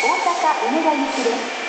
大阪梅田行きです。